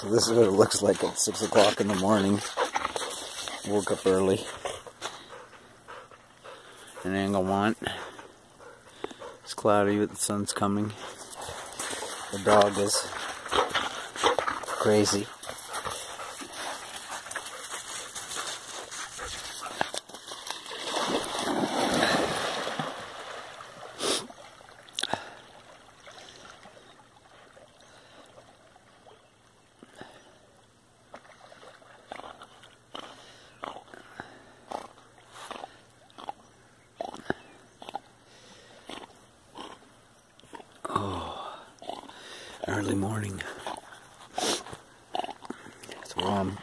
So this is what it looks like at 6 o'clock in the morning. Woke up early. In Anglemont. It's cloudy, but the sun's coming. The dog is crazy. Early morning. It's warm. Um,